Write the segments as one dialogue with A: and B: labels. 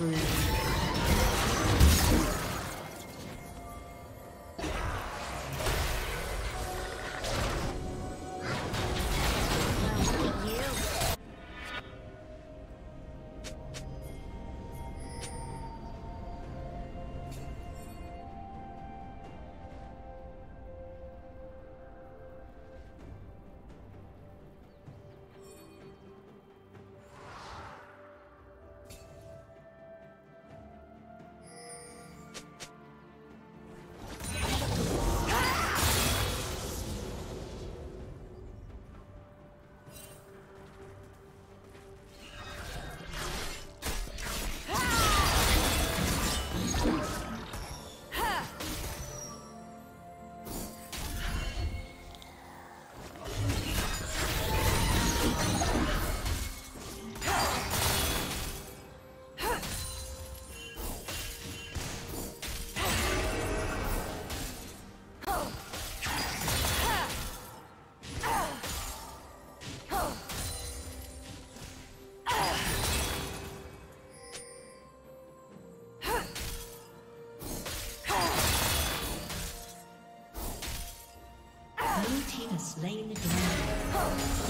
A: Blue. Slain the dragon.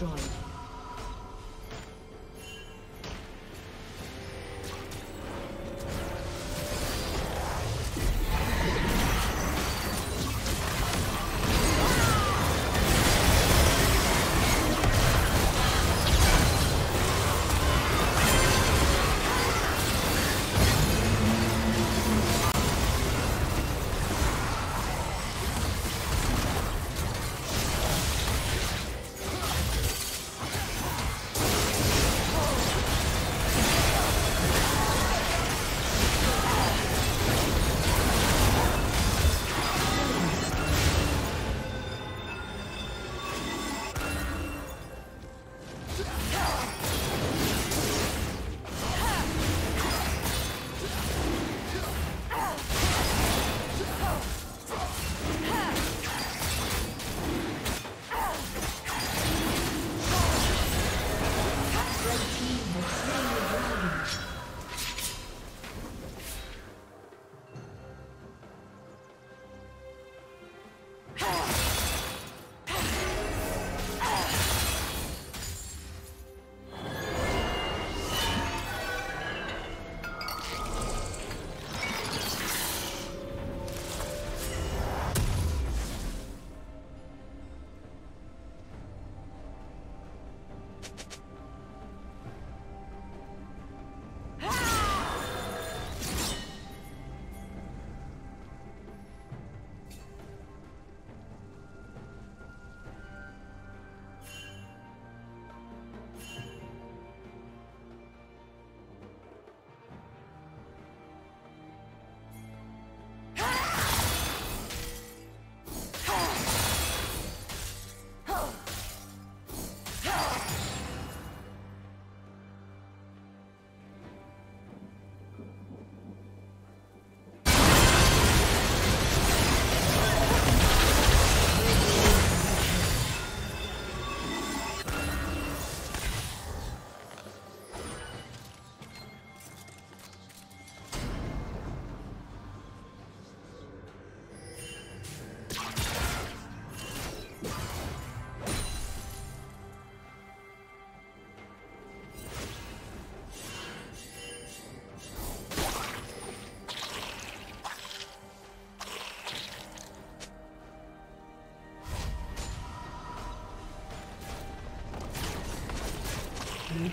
A: destroyed.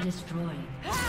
A: Turret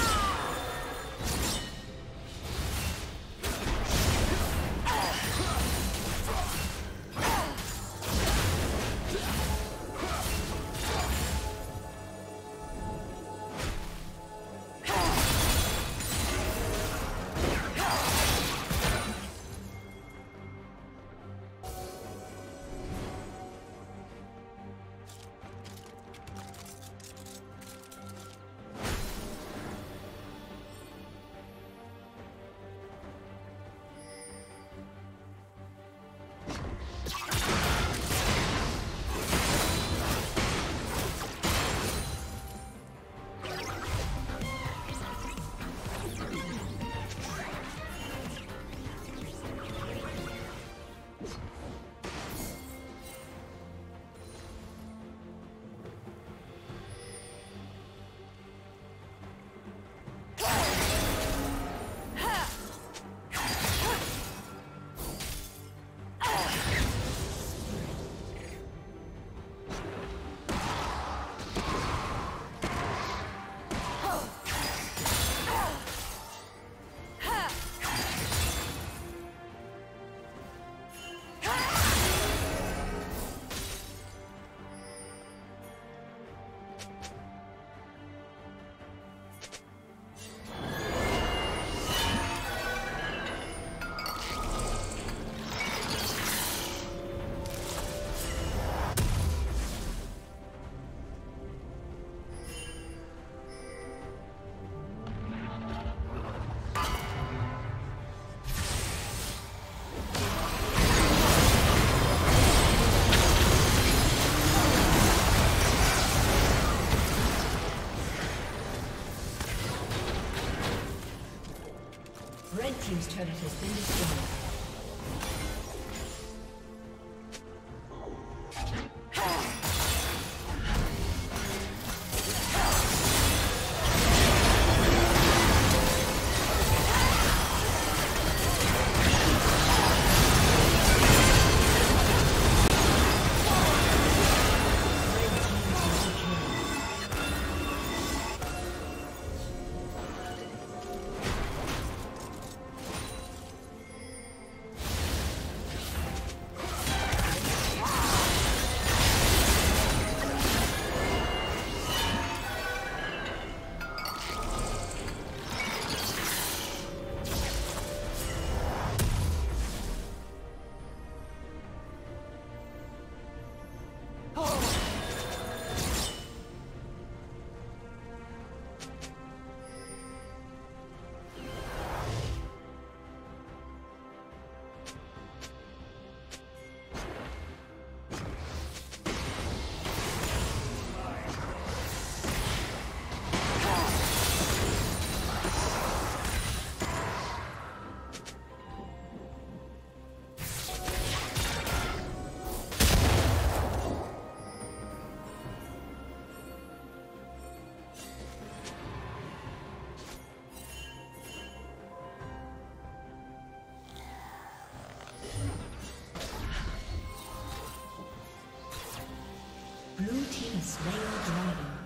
A: slain the dragon.